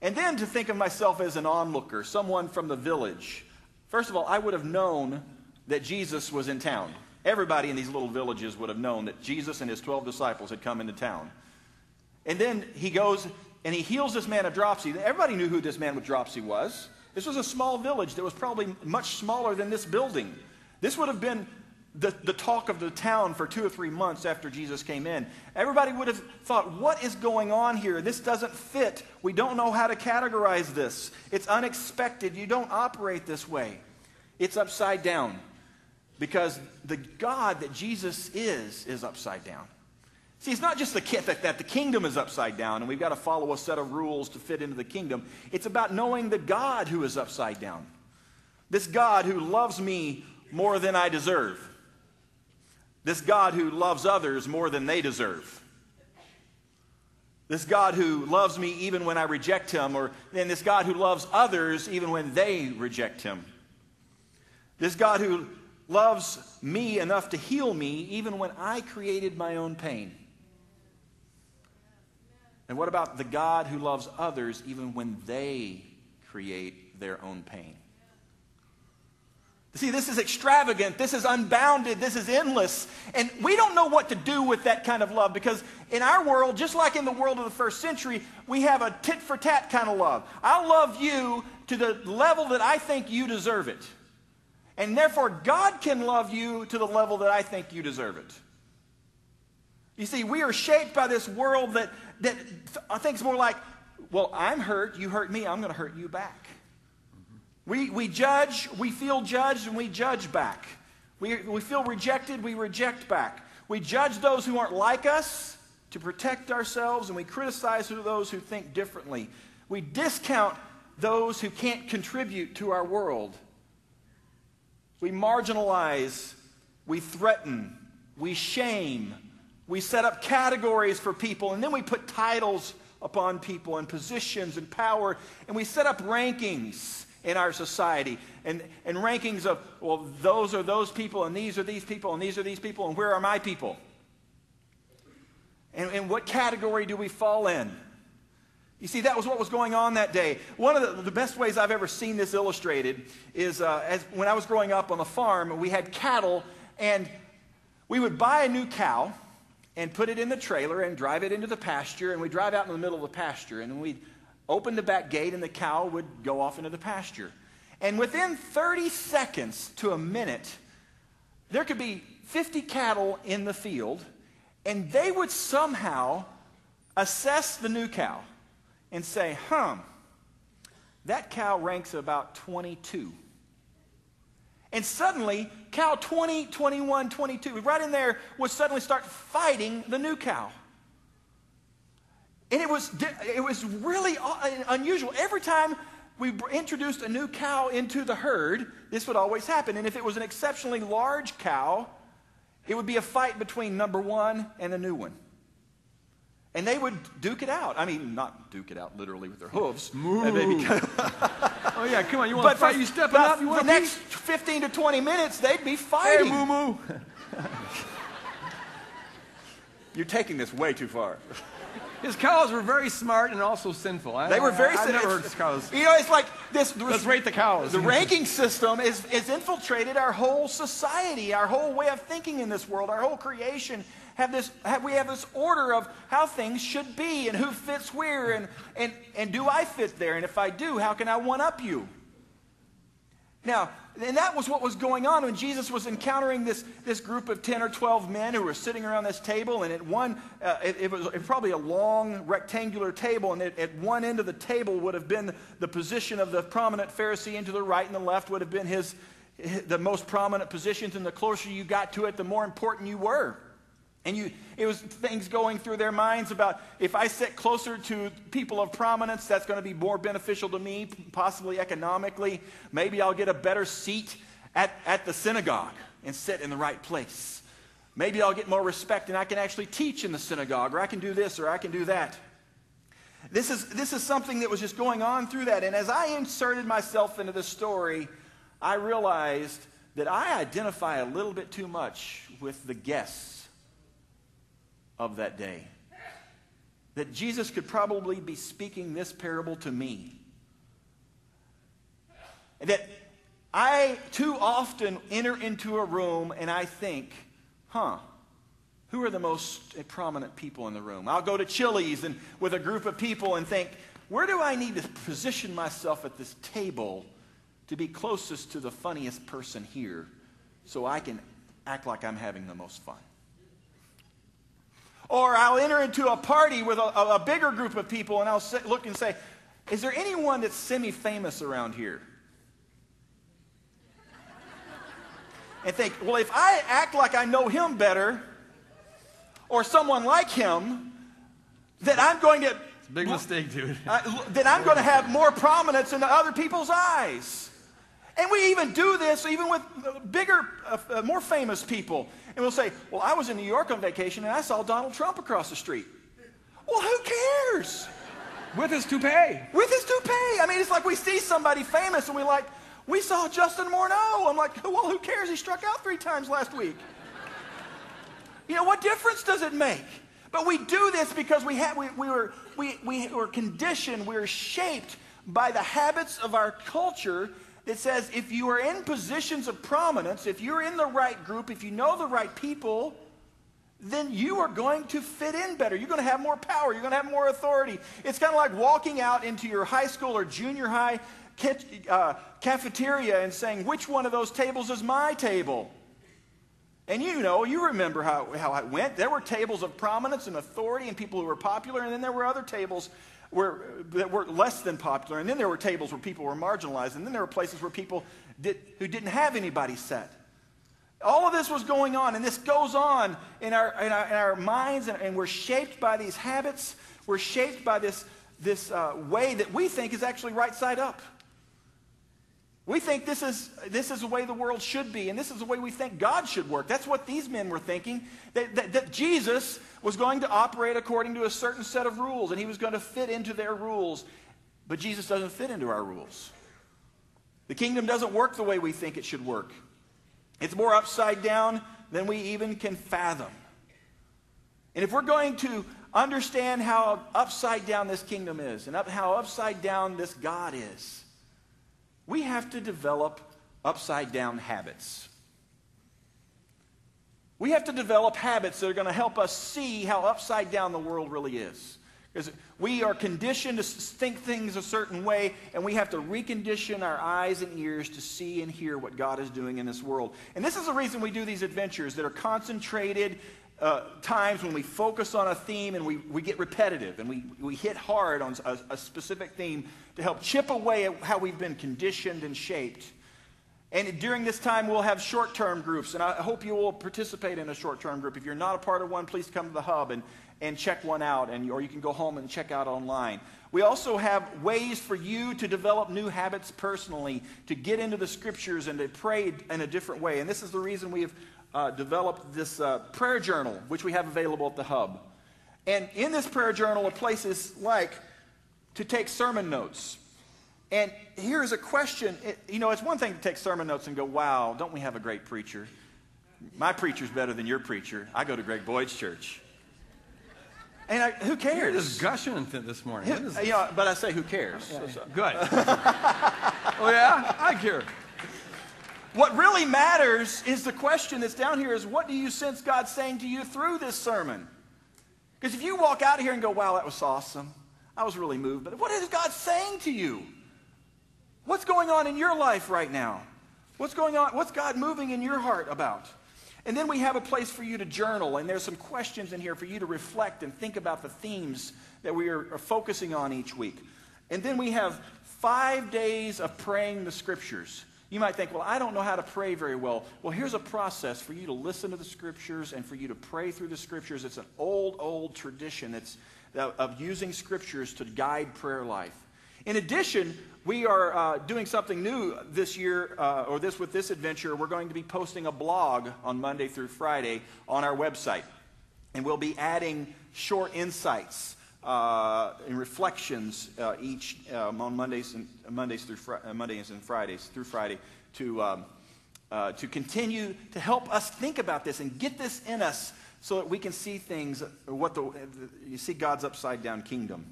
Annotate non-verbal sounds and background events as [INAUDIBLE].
And then to think of myself as an onlooker, someone from the village. First of all, I would have known that Jesus was in town. Everybody in these little villages would have known that Jesus and his 12 disciples had come into town. And then he goes and he heals this man of dropsy. Everybody knew who this man with dropsy was. This was a small village that was probably much smaller than this building. This would have been the, the talk of the town for two or three months after Jesus came in. Everybody would have thought, what is going on here? This doesn't fit. We don't know how to categorize this. It's unexpected. You don't operate this way. It's upside down because the God that Jesus is, is upside down. See, it's not just the, that, that the kingdom is upside down and we've got to follow a set of rules to fit into the kingdom. It's about knowing the God who is upside down. This God who loves me more than I deserve. This God who loves others more than they deserve. This God who loves me even when I reject him, or and this God who loves others even when they reject him. This God who loves me enough to heal me even when I created my own pain. And what about the God who loves others even when they create their own pain? See, this is extravagant. This is unbounded. This is endless. And we don't know what to do with that kind of love because in our world, just like in the world of the first century, we have a tit for tat kind of love. I'll love you to the level that I think you deserve it. And therefore, God can love you to the level that I think you deserve it. You see, we are shaped by this world that, that I think is more like, well, I'm hurt, you hurt me, I'm going to hurt you back. We, we judge, we feel judged, and we judge back. We, we feel rejected, we reject back. We judge those who aren't like us to protect ourselves, and we criticize those who think differently. We discount those who can't contribute to our world. We marginalize, we threaten, we shame, we set up categories for people, and then we put titles upon people and positions and power, and we set up rankings in our society and, and rankings of, well, those are those people, and these are these people, and these are these people, and where are my people? And, and what category do we fall in? You see, that was what was going on that day. One of the, the best ways I've ever seen this illustrated is uh, as, when I was growing up on the farm, we had cattle, and we would buy a new cow and put it in the trailer and drive it into the pasture, and we'd drive out in the middle of the pasture, and we'd open the back gate, and the cow would go off into the pasture. And within 30 seconds to a minute, there could be 50 cattle in the field, and they would somehow assess the new cow and say, huh, that cow ranks about 22. And suddenly, cow 20, 21, 22, right in there, would suddenly start fighting the new cow. And it was, it was really unusual. Every time we introduced a new cow into the herd, this would always happen. And if it was an exceptionally large cow, it would be a fight between number one and a new one. And they would duke it out. I mean, not duke it out literally with their hooves. [LAUGHS] [LAUGHS] Oh, yeah, come on. You want to fight? You stepping up? You want the next 15 to 20 minutes, they'd be fighting. Hey, moo moo. [LAUGHS] You're taking this way too far. His cows were very smart and also sinful. I, they were very sinful. I've never heard his cows. [LAUGHS] You know, it's like this. Let's rate the cows. The [LAUGHS] ranking system is, is infiltrated our whole society, our whole way of thinking in this world, our whole creation. Have this, have, we have this order of how things should be and who fits where, and, and, and do I fit there? And if I do, how can I one up you? Now, and that was what was going on when Jesus was encountering this, this group of 10 or 12 men who were sitting around this table. And at one, uh, it, it, was probably a long rectangular table. And it, at one end of the table would have been the position of the prominent Pharisee, and to the right and the left would have been his, the most prominent positions. And the closer you got to it, the more important you were. And you, it was things going through their minds about if I sit closer to people of prominence, that's going to be more beneficial to me, possibly economically. Maybe I'll get a better seat at, at the synagogue and sit in the right place. Maybe I'll get more respect and I can actually teach in the synagogue, or I can do this, or I can do that. This is, this is something that was just going on through that. And as I inserted myself into this story, I realized that I identify a little bit too much with the guests of that day. that Jesus could probably be speaking this parable to me. And that I too often enter into a room and I think, huh, who are the most eh, prominent people in the room? I'll go to Chili's and with a group of people and think, where do I need to position myself at this table to be closest to the funniest person here so I can act like I'm having the most fun? Or I'll enter into a party with a, a bigger group of people and I'll sit, look and say, is there anyone that's semi famous around here? And think, well, if I act like I know him better or someone like him, that I'm going to. Big mistake, dude. uh, that I'm going to have more prominence in other people's eyes. And we even do this even with bigger, uh, uh, more famous people. And we'll say, Well, I was in New York on vacation and I saw Donald Trump across the street. Well, who cares? With his toupee. With his toupee. I mean, it's like we see somebody famous and we like, we saw Justin Morneau. I'm like, well, who cares? He struck out three times last week. you know, what difference does it make? But we do this because we, have, we, we, were, we, we were conditioned, we were shaped by the habits of our culture that says if you are in positions of prominence, if you're in the right group, if you know the right people, then you are going to fit in better. You're going to have more power. You're going to have more authority. It's kind of like walking out into your high school or junior high uh, cafeteria and saying, which one of those tables is my table? And you know, you remember how, how it went. There were tables of prominence and authority and people who were popular, and then there were other tables that were less than popular. And then there were tables where people were marginalized. And then there were places where people did, who didn't have anybody set. All of this was going on, and this goes on in our, in our, in our minds, and, and, we're shaped by these habits. We're shaped by this, this uh, way that we think is actually right side up. We think this is, this is the way the world should be, and this is the way we think God should work. That's what these men were thinking that, that, that, Jesus was going to operate according to a certain set of rules, and he was going to fit into their rules. But Jesus doesn't fit into our rules. The kingdom doesn't work the way we think it should work, it's more upside down than we even can fathom. And if we're going to understand how upside down this kingdom is, and up, how upside down this God is, we have to develop upside down habits. We have to develop habits that are going to help us see how upside down the world really is. Because we are conditioned to think things a certain way, and we have to recondition our eyes and ears to see and hear what God is doing in this world. And this is the reason we do these adventures that are concentrated uh, times when we focus on a theme and we, we get repetitive and we, we hit hard on a, a specific theme to help chip away at how we've been conditioned and shaped. And during this time, we'll have short term groups, and I hope you will participate in a short term group. If you're not a part of one, please come to the hub and, and check one out, and, or you can go home and check out online. We also have ways for you to develop new habits personally, to get into the scriptures and to pray in a different way. And this is the reason we have uh, developed this uh, prayer journal, which we have available at the hub. And in this prayer journal are places like to take sermon notes. And here's a question. It, you know, it's one thing to take sermon notes and go, wow, don't we have a great preacher? My preacher's better than your preacher. I go to Greg Boyd's church. And I, who cares? You're just gushing this morning. Who, you know, but I say, who cares? Yeah, yeah. Good. [LAUGHS] oh, yeah? I care. What really matters is the question that's down here is what do you sense God saying to you through this sermon? Because if you walk out of here and go, wow, that was awesome, I was really moved, but what is God saying to you? What's going on in your life right now? What's going on? What's God moving in your heart about? And then we have a place for you to journal, and there's some questions in here for you to reflect and think about the themes that we are, are focusing on each week. And then we have five days of praying the scriptures. You might think, well, I don't know how to pray very well. Well, here's a process for you to listen to the scriptures and for you to pray through the scriptures. It's an old, old tradition that's, of using scriptures to guide prayer life. In addition, we are uh, doing something new this year, uh, or this with this adventure. We're going to be posting a blog on Monday through Friday on our website. And we'll be adding short insights uh, reflections uh, each um, on Mondays and Mondays through fr- uh, Mondays and Fridays through Friday to um, uh, to continue to help us think about this and get this in us so that we can see things, what the, you see God's upside down kingdom.